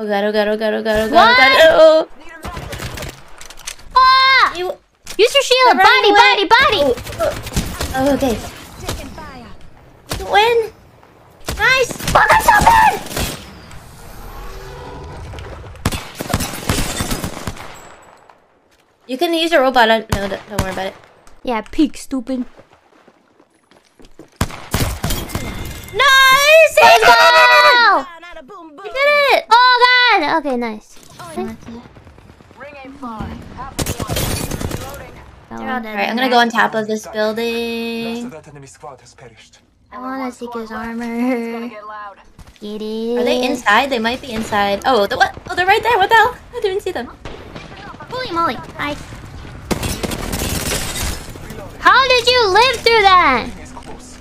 Oh god, oh god, oh god, oh god, oh god, oh god. Oh. Ah! You, Use your shield! Body, away. body, body! oh, oh, okay. You can win. Nice. Fuck, I'm so bad! You can use your robot. on- No, don't, don't worry about it. Yeah, peek, stupid. Nice. Let's go! You did it. Oh god! Okay, nice. All right, I'm gonna go on top of this building. that enemy squad has perished. I wanna take his armor. Get it. Are they inside? They might be inside. Oh, the what? Oh, they're right there. What the hell? I didn't see them. Holy moly. Hi. How did you live through that? Is close.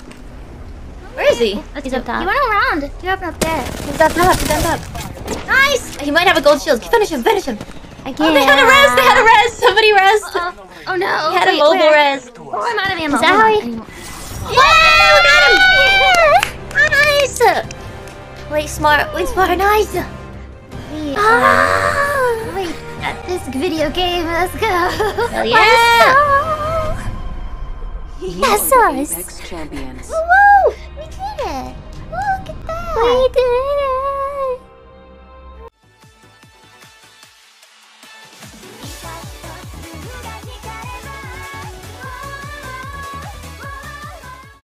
Where is he? He's up top. He went around. You have up there. He's up top. He's up top. Nice. He might have a gold shield. Finish him. Finish him. I can't. Oh, they had a res. They had a res. Somebody res. Oh no. He had a mobile where? res. Oh, I'm out of ammo. Is that how he- Anymore. Yeah, we got him. Nice. Wait, smart. Wait, smart. Nice. Wait, uh, Ah. wait, at this video game. Let's go. Hell yeah. Yes, us. Apex champions. Woo! We did it. Look at that. We did it.